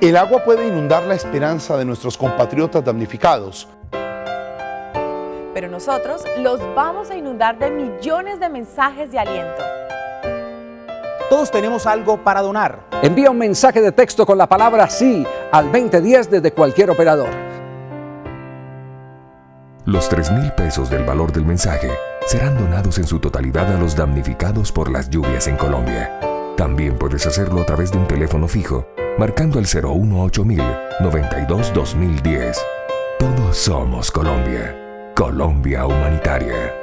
El agua puede inundar la esperanza de nuestros compatriotas damnificados. Pero nosotros los vamos a inundar de millones de mensajes de aliento. Todos tenemos algo para donar. Envía un mensaje de texto con la palabra sí al 2010 desde cualquier operador. Los 3 mil pesos del valor del mensaje serán donados en su totalidad a los damnificados por las lluvias en Colombia. También puedes hacerlo a través de un teléfono fijo, marcando el 018000 92 2010. Todos somos Colombia. Colombia Humanitaria.